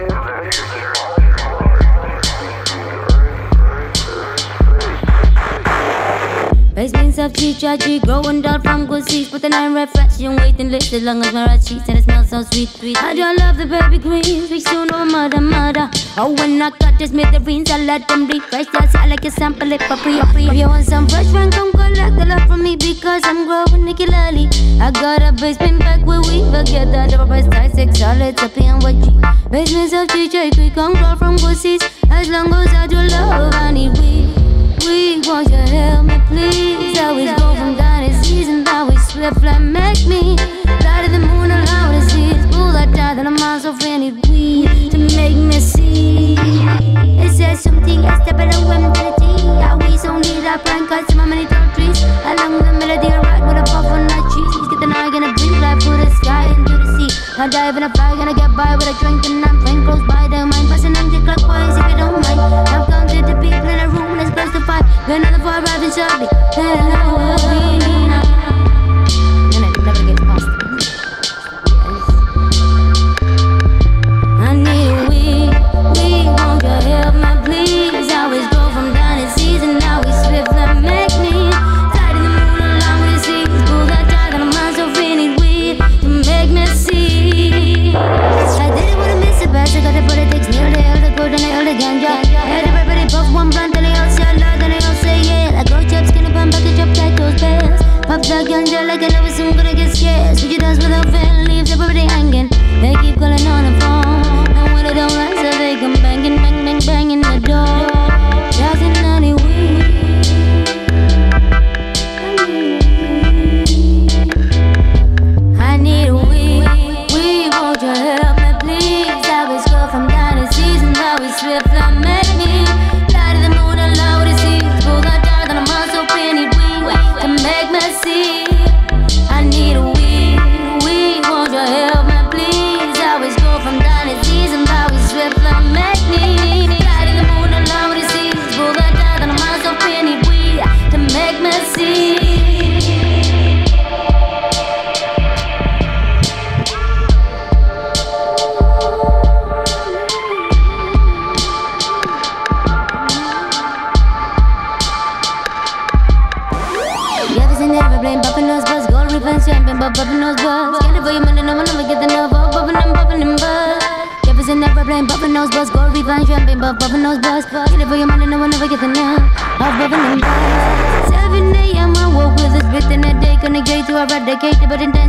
Best Basements of G-Judgy, growing down from good seeds, but then I'm refreshing, waiting list as long as my red sheets and it's so sweet, sweet. I love the baby greens, we soon over mother, mother. Oh, when I got this smithereens, I let them be fresh. That's I like a sample it for free. If you want some fresh one, come collect the love from me because I'm growing regularly. I got a basement back where we forget that double price tag six solids up in what G. Basements of DJ, we come grow from seeds. As long as I do love, I need weed. Plan cause my many top trees. Along the melody, I ride with a puff on that cheese. Get the night, gonna breathe life through the sky into the sea. I dive in a fire, gonna get by with a drink and I'm playing close by the mind. Passing anti-clockwise if you don't Like I it's soon gonna get scared. Switch your dance without fan, leaves everybody hanging. They keep calling on revenge champagne, but popping those buzz. Get it for you, man, no one never get the nerve of popping them, popping them. You ever seen that ever blame popping those buzz? Gold revenge champagne, but popping those buzz. Get it for you, man, no one never get the nerve of popping them buzz. 7 a.m. I woke with a spit in a day, gonna get to a and we can